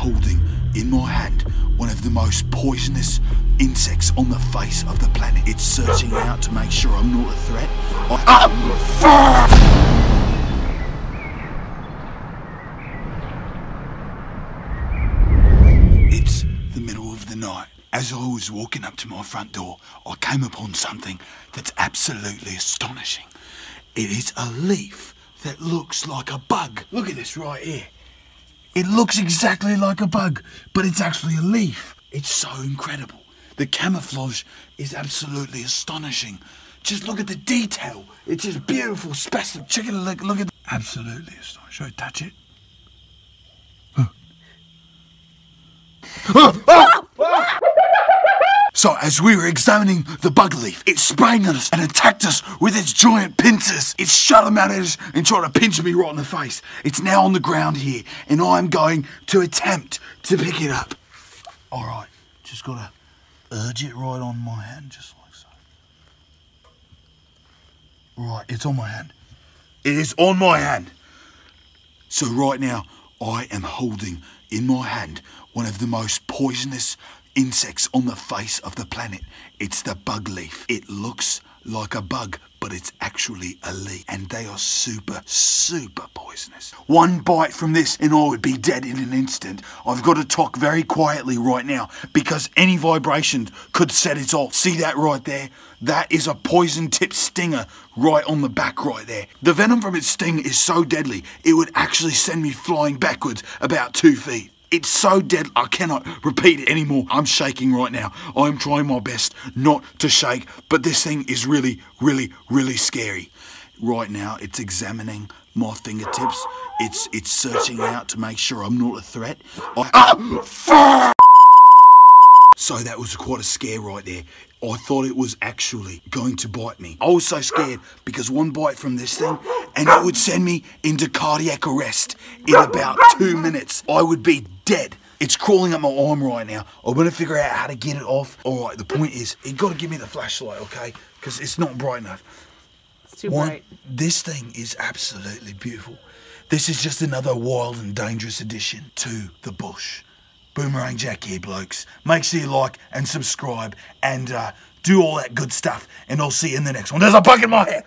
holding in my hand one of the most poisonous insects on the face of the planet. It's searching out to make sure I'm not a threat. I- It's the middle of the night. As I was walking up to my front door, I came upon something that's absolutely astonishing. It is a leaf that looks like a bug. Look at this right here. It looks exactly like a bug, but it's actually a leaf. It's so incredible. The camouflage is absolutely astonishing. Just look at the detail. It's just beautiful specimen. Check it. Look, look at. Absolutely astonishing. Should I touch it? Ah! So as we were examining the bug leaf, it sprang at us and attacked us with its giant pincers. It shut them out at us and tried to pinch me right in the face. It's now on the ground here, and I'm going to attempt to pick it up. All right, just gotta urge it right on my hand, just like so. Right, it's on my hand. It is on my hand. So right now, I am holding in my hand one of the most poisonous insects on the face of the planet. It's the bug leaf. It looks like a bug, but it's actually a leaf. And they are super, super poisonous. One bite from this and I would be dead in an instant. I've got to talk very quietly right now because any vibration could set it off. See that right there? That is a poison tipped stinger right on the back right there. The venom from its sting is so deadly, it would actually send me flying backwards about two feet. It's so dead, I cannot repeat it anymore. I'm shaking right now. I'm trying my best not to shake, but this thing is really, really, really scary. Right now, it's examining my fingertips. It's it's searching out to make sure I'm not a threat. I, ah, so that was quite a scare right there. I thought it was actually going to bite me. I was so scared because one bite from this thing and it would send me into cardiac arrest in about two minutes. I would be dead. It's crawling up my arm right now. I'm gonna figure out how to get it off. All right, the point is, you gotta give me the flashlight, okay? Because it's not bright enough. It's too One, bright. this thing is absolutely beautiful. This is just another wild and dangerous addition to the bush. Boomerang Jack here, blokes. Make sure you like and subscribe and uh, do all that good stuff. And I'll see you in the next one. There's a bug in my hair.